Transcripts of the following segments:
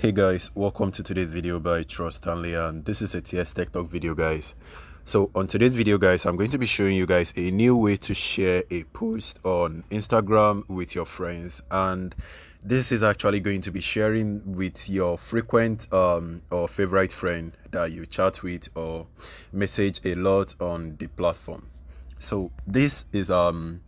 Hey guys, welcome to today's video by Trust Stanley and this is a TS Tech Talk video guys. So on today's video guys, I'm going to be showing you guys a new way to share a post on Instagram with your friends and this is actually going to be sharing with your frequent um, or favorite friend that you chat with or message a lot on the platform. So this is um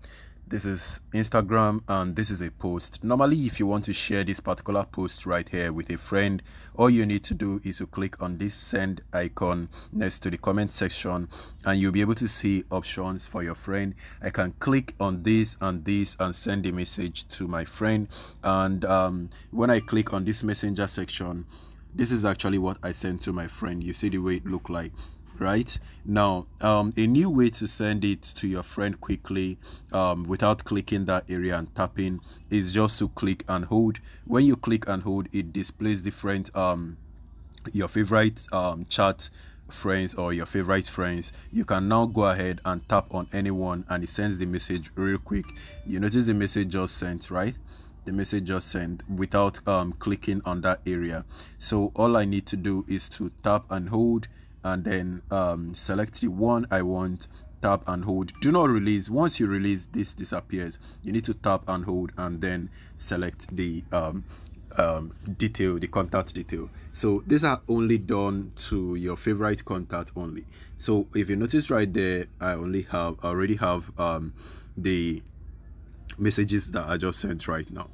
this is instagram and this is a post. Normally if you want to share this particular post right here with a friend all you need to do is to click on this send icon next to the comment section and you'll be able to see options for your friend. I can click on this and this and send a message to my friend. And um, when i click on this messenger section this is actually what i sent to my friend. You see the way it look like right? Now um, a new way to send it to your friend quickly um, without clicking that area and tapping is just to click and hold. When you click and hold it displays different um, your favorite um, chat friends or your favorite friends. You can now go ahead and tap on anyone and it sends the message real quick. You notice the message just sent right? The message just sent without um, clicking on that area. So all i need to do is to tap and hold and then um, select the one I want tap and hold. Do not release. Once you release this disappears. You need to tap and hold and then select the um, um, detail the contact detail. So these are only done to your favorite contact only. So if you notice right there I only have already have um, the messages that I just sent right now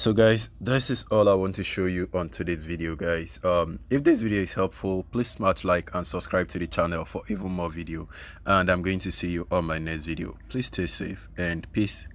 so guys this is all i want to show you on today's video guys. Um if this video is helpful please smash like and subscribe to the channel for even more video. And i'm going to see you on my next video. Please stay safe and peace